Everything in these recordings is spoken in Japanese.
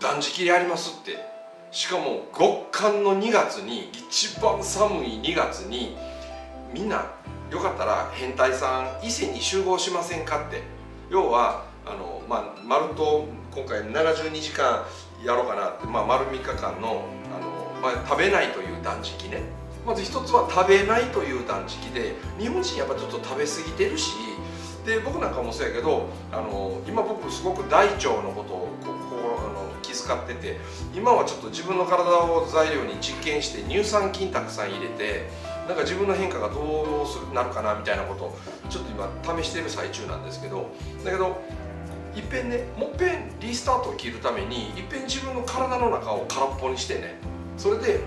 断食でやりますって。しかも極寒の2月に一番寒い2月にみんなよかったら変態さん伊勢に集合しませんかって。要はあの、まあ、丸と今回72時間やろうかなって、まあ、丸3日間のあの、まあ、食べないという断食ね。まず一つは食べないという断食で日本人やっぱちょっと食べ過ぎてるし。で僕なんかもそうやけどあの今僕すごく大腸のことをここあの気遣ってて今はちょっと自分の体を材料に実験して乳酸菌たくさん入れてなんか自分の変化がどうするなるかなみたいなことをちょっと今試してる最中なんですけどだけどいっぺんねもっぺんリスタートを切るためにいっぺん自分の体の中を空っぽにしてねそれで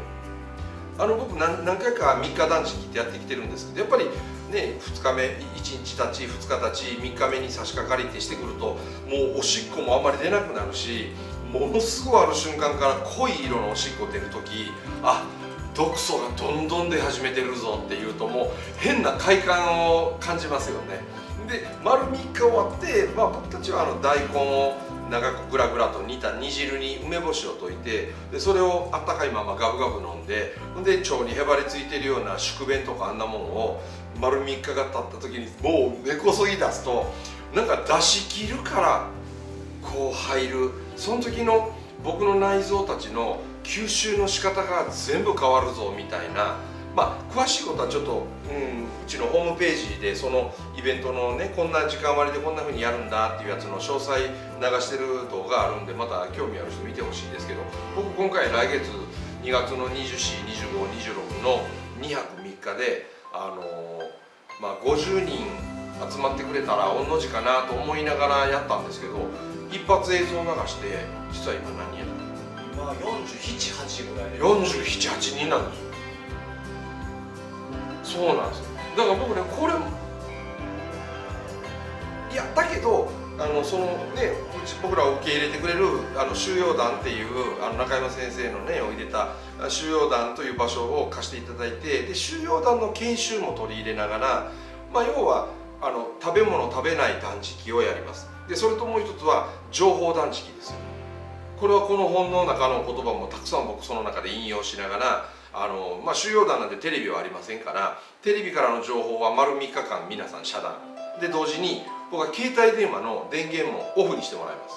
あの僕何何回か3日断食ってやってきてるんですけどやっぱりね2日目1日たち2日たち3日目に差し掛かりってしてくるともうおしっこもあんまり出なくなるしものすごいある瞬間から濃い色のおしっこ出る時あ毒素がどんどん出始めてるぞっていうともう変な快感を感じますよね。で丸3日終わって、まあ、僕たちはあの大根を長くグラグラと煮た煮汁に梅干しを溶いてでそれをあったかいままガブガブ飲んでで腸にへばりついてるような宿便とかあんなもんを丸3日が経った時にもう根こそぎ出すとなんか出し切るからこう入るその時の僕の内臓たちの吸収の仕方が全部変わるぞみたいなまあ詳しいことはちょっと、うん、うちのホームページでそのイベントのねこんな時間割でこんな風にやるんだっていうやつの詳細流してる動画あるんでまた興味ある人見てほしいんですけど僕今回来月2月の242526の2泊3日であのー、まあ50人集まってくれたら御の字かなと思いながらやったんですけど一発映像を流して実は今何や今478ぐらいで。478人なんですよそうなんですよ。だから僕ねこれいやだけどあのそのねうち僕らを受け入れてくれるあの収容団っていうあの中山先生のねを入れた収容団という場所を貸していただいてで収容団の研修も取り入れながら、まあ、要はあの食べ物食べない断食をやりますでそれともう一つは情報断食ですよ。これはこの本の中の言葉もたくさん僕その中で引用しながらあの、まあ、収容団なんでテレビはありませんからテレビからの情報は丸3日間皆さん遮断。で同時に僕は携帯電話の電源もオフにしてもらいます。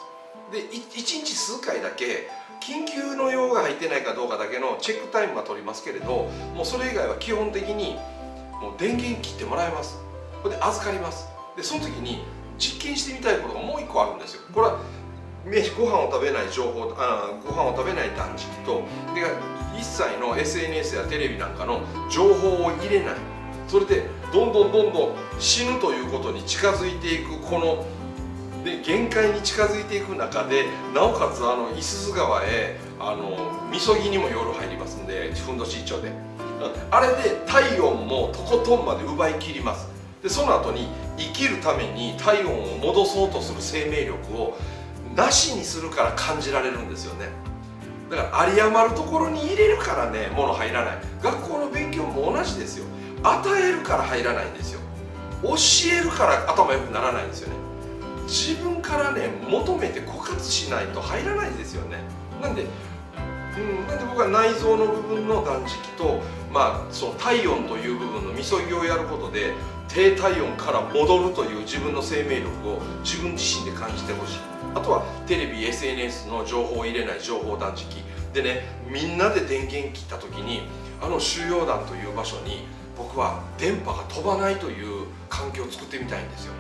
で1日数回だけ緊急の用が入ってないかどうかだけのチェックタイムは取りますけれどもうそれ以外は基本的にもう電源切ってもらいます。これで預かります。でその時に実験してみたいことがもう一個あるんですよ。これはご飯を食べない情報あご飯を食べない断食とで一切の SNS やテレビなんかの情報を入れない。それでどんどんどんどん死ぬということに近づいていくこので限界に近づいていく中でなおかつあの五十鈴川へあのみそぎにも夜入りますんでふんどし一丁で。あれで体温もとことんまで奪い切ります。でその後に生きるために体温を戻そうとする生命力をなしにするから感じられるんですよね。だから有り余るところに入れるからね物入らない。学校の勉強も同じですよ。与えるから入らないんですよ。教えるから頭良くならないんですよね。自分からね求めて枯渇しないと入らないですよね。なんでうん、なんで僕は内臓の部分の断食と、まあ、その体温という部分のみそぎをやることで低体温から戻るという自分の生命力を自分自身で感じてほしい。あとはテレビ SNS の情報を入れない情報断食。でねみんなで電源切った時にあの収容団という場所に僕は電波が飛ばないという環境を作ってみたいんですよ。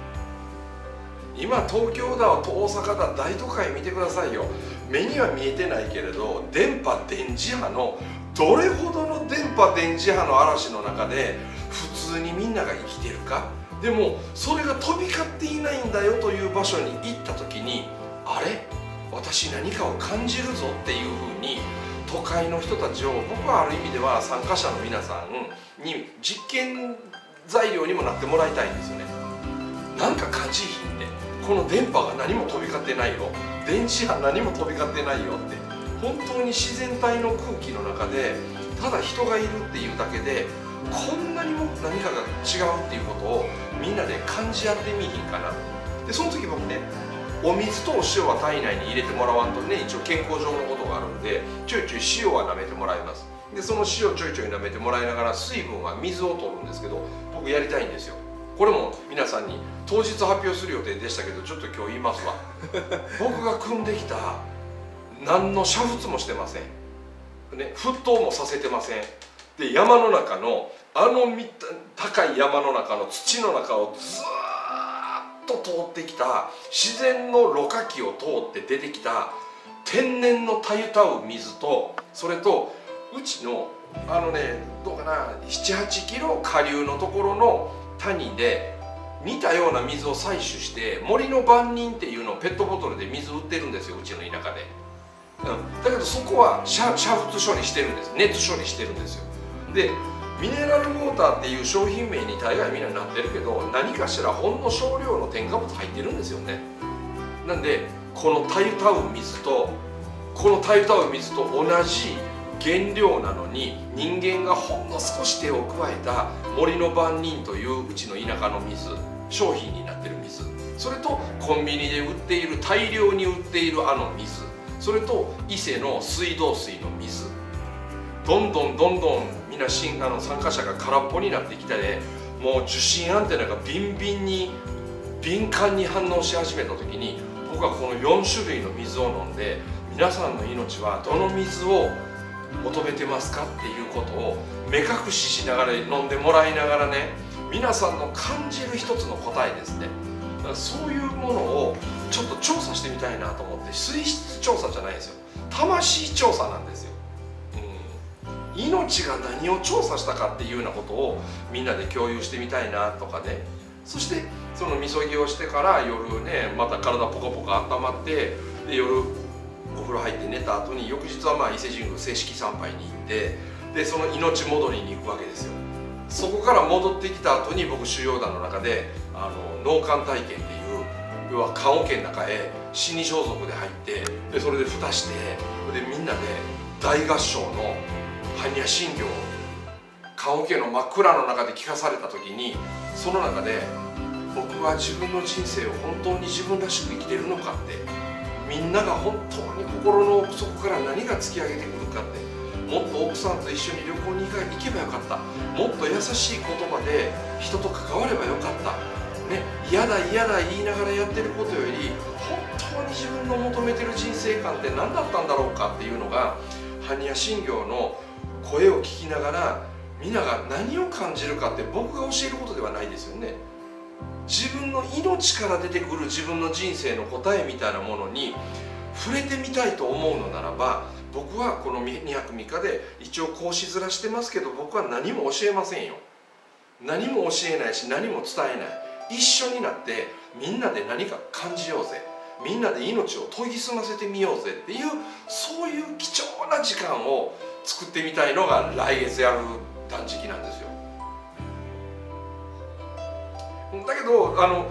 今東京だ大阪だ大都会見てくださいよ。目には見えてないけれど電波電磁波のどれほどの電波電磁波の嵐の中で普通にみんなが生きてるか？でもそれが飛び交っていないんだよという場所に行った時にあれ？私何かを感じるぞっていうふうに都会の人たちを僕はある意味では参加者の皆さんに実験材料にもなってもらいたいんですよね。なんか感じひんでこの電波が何も飛び交ってないよ。電磁波何も飛び交ってないよって。本当に自然体の空気の中でただ人がいるっていうだけでこんなにも何かが違うっていうことをみんなで感じ合ってみひんかな。でその時僕ねお水とお塩は体内に入れてもらわんとね一応健康上のことがあるんでちょいちょい塩は舐めてもらいます。でその塩ちょいちょい舐めてもらいながら水分は水を取るんですけど僕やりたいんですよ。これも皆さんに当日発表する予定でしたけどちょっと今日言いますわ。僕が組んできた何の煮沸もしてません、ね、沸騰もさせてません。で山の中のあの高い山の中の土の中をずーっと通ってきた自然のろ過器を通って出てきた天然のたゆたう水とそれとうちのあのねどうかな78キロ下流のところの谷で似たような水を採取して森の番人っていうのをペットボトルで水売ってるんですようちの田舎で、うん、だけどそこは煮沸処理してるんです。熱処理してるんですよ。でミネラルウォーターっていう商品名に大概みんななってるけど何かしらほんの少量の添加物入ってるんですよね。なんでこのたゆたう水とこのたゆたう水と同じ原料なのに人間がほんの少し手を加えた森の番人といううちの田舎の水商品になってる水。それとコンビニで売っている大量に売っているあの水。それと伊勢の水道水の水。どんどんどんどんみんなあの参加者が空っぽになってきたでもう受信アンテナがビンビンに敏感に反応し始めた時に僕はこの4種類の水を飲んで皆さんの命はどの水を求めてますかっていうことを目隠ししながら飲んでもらいながらね皆さんの感じる一つの答えですね。そういうものをちょっと調査してみたいなと思って水質調査じゃないですよ。魂調査なんですよ、うん、命が何を調査したかっていうようなことをみんなで共有してみたいなとかね。そしてそのみそぎをしてから夜ねまた体ポカポカ温まってで夜お風呂入って寝た後に翌日はまあ伊勢神宮正式参拝に行ってでその命戻りに行くわけですよ。そこから戻ってきた後に僕修行団の中であの脳幹体験っていう要は棺桶の中へ死に装束で入ってでそれで蓋してでみんなで大合唱の般若心経を棺桶の真っ暗の中で聞かされた時にその中で僕は自分の人生を本当に自分らしく生きてるのかってみんなが本当に心の奥底から何が突き上げてくるかってもっと奥さんと一緒に旅行に行けばよかった。もっと優しい言葉で人と関わればよかった。嫌だ嫌だ言いながらやってることより本当に自分の求めてる人生観って何だったんだろうかっていうのが般若心経の声を聞きながら皆が何を感じるかって僕が教えることではないですよね。自分の命から出てくる自分の人生の答えみたいなものに触れてみたいと思うのならば僕はこの2泊3日で一応講師面してますけど僕は何も教えませんよ。何も教えないし何も伝えない。一緒になってみんなで何か感じようぜ。みんなで命を研ぎ澄ませてみようぜっていうそういう貴重な時間を作ってみたいのが来月やる断食なんですよ。だけどあの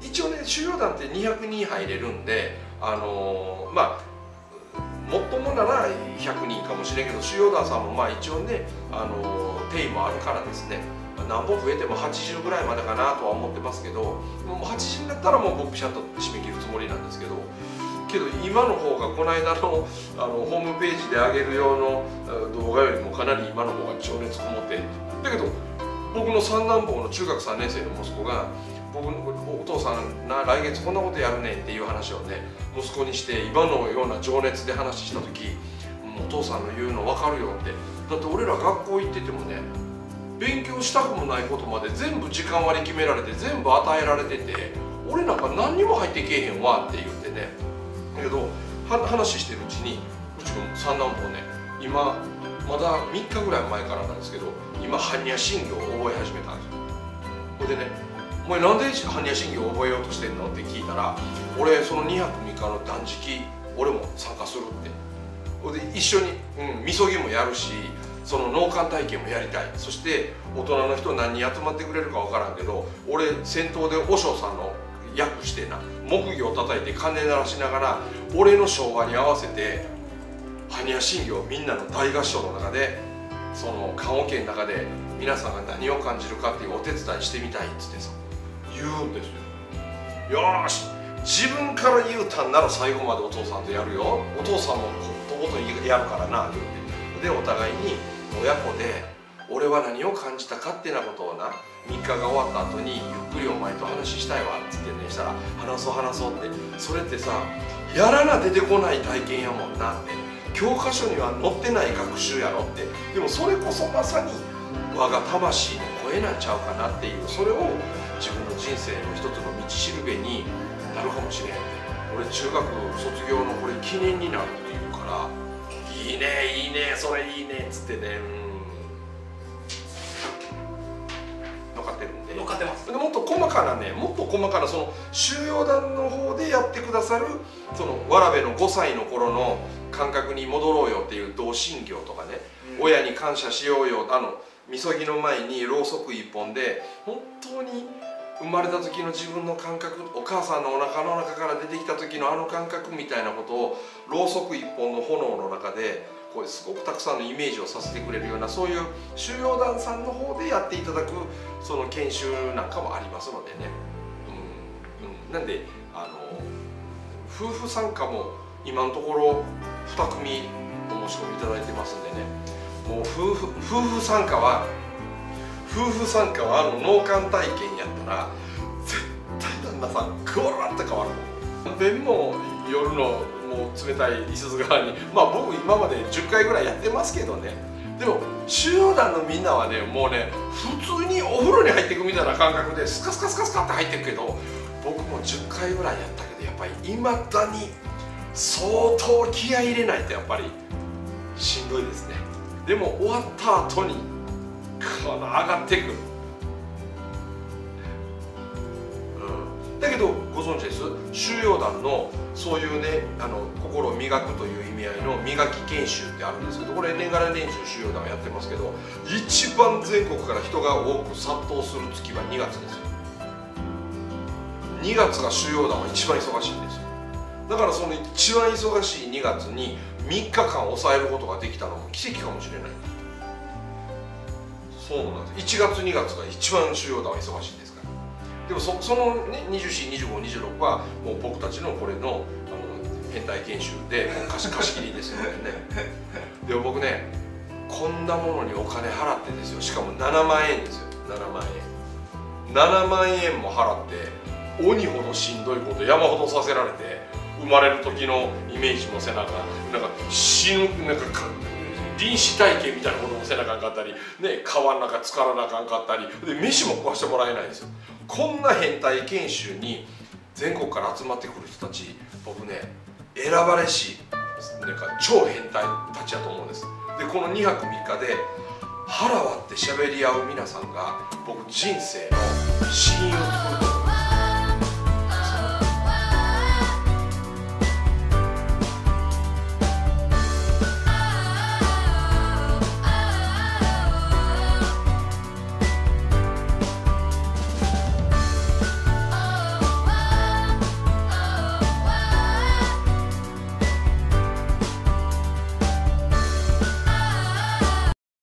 一応ね修行団って200人入れるんであのまあもっともなら100人かもしれんけど修行団さんもまあ一応ねあの定位もあるからですね。何本増えても80ぐらいまでかなとは思ってますけどもう80になったらもう僕ちゃんと締め切るつもりなんですけどけど今の方がこの間のあのホームページで上げる用の動画よりもかなり今の方が情熱こもってだけど僕の三男坊の中学3年生の息子が僕のお父さんな来月こんなことやるねっていう話をね息子にして今のような情熱で話した時お父さんの言うの分かるよって。だって俺ら学校行っててもね勉強したくもないことまで全部時間割り決められて全部与えられてて俺なんか何にも入ってけえへんわって言ってねだけど話してるうちにうちの三男坊ね今まだ3日ぐらい前からなんですけど今般若心経を覚え始めたんですよほいでね「お前なんで般若心経を覚えようとしてんの?」って聞いたら「俺その2泊3日の断食俺も参加する」ってほいで一緒に、うん、みそぎもやるしその脳幹体験もやりたい。そして大人の人何に集まってくれるか分からんけど俺先頭で和尚さんの役してな木魚を叩いて鐘鳴らしながら俺の昭和に合わせて般若心経みんなの大合唱の中でその棺桶の中で皆さんが何を感じるかっていうお手伝いしてみたいっつってさ言うんですよ。よし！自分から言うたんなら最後までお父さんとやるよ。お父さんもとことやるからな言うて。でお互いに親子で俺は何を感じたかってなことをな3日が終わった後にゆっくりお前と話したいわっつってねしたら話そう話そうって。それってさやらな出てこない体験やもんなって。教科書には載ってない学習やろって。でもそれこそまさに我が魂の声なんちゃうかなっていう。それを自分の人生の一つの道しるべになるかもしれん。俺中学卒業のこれ記念になるっていうから。いいねいいねそれいいねっつってねうん。乗っかってるんで。乗っかってます。でもっと細かなねもっと細かなその収容団の方でやってくださるそのわらべの5歳の頃の感覚に戻ろうよっていう同心業とかね、うん。親に感謝しようよあのみそぎの前にろうそく一本で本当に生まれた時の自分の感覚お母さんのお腹の中から出てきた時のあの感覚みたいなことをろうそく一本の炎の中でこうすごくたくさんのイメージをさせてくれるようなそういう収容団さんの方でやっていただくその研修なんかもありますのでね、うんうん、なんであの夫婦参加も今のところ2組お申し込みいただいてますんでね。もう夫婦夫婦参加は夫婦参加はあの脳幹体験やったら絶対旦那さんゴロッと変わるもん。弁も夜のもう冷たいいすゞ川にまあ僕今まで10回ぐらいやってますけどね。でも収容団のみんなはねもうね普通にお風呂に入っていくみたいな感覚でスカスカスカスカって入っていくけど僕も10回ぐらいやったけどやっぱりいまだに相当気合い入れないとやっぱりしんどいですね。でも終わった後にこの上がっていく、うん、だけどご存知です？収容団のそういうねあの心を磨くという意味合いの磨き研修ってあるんですけどこれ年がら年中収容団がやってますけど一番全国から人が多く殺到する月は2月です2月が収容団は一番忙しいんですよ。だからその一番忙しい2月に3日間抑えることができたのも奇跡かもしれない。そうなんです。1月2月が一番収容団は忙しいですから。でもそそのね242526はもう僕たちのこれのあの変態研修でもう貸し貸し切りですのでね。でも僕ねこんなものにお金払ってですよ。しかも7万円ですよ。7万円。7万円も払って鬼ほどしんどいこと山ほどさせられて生まれる時のイメージもせなあかんなんか死ぬなんかか臨死体験みたいなこともせなあかんかったり、ね、川の中浸からなあかんかったりで飯も食わしてもらえないんですよ。こんな変態研修に全国から集まってくる人たち僕ね選ばれしなんか超変態たちやと思うんです。でこの2泊3日で腹割って喋り合う皆さんが僕人生の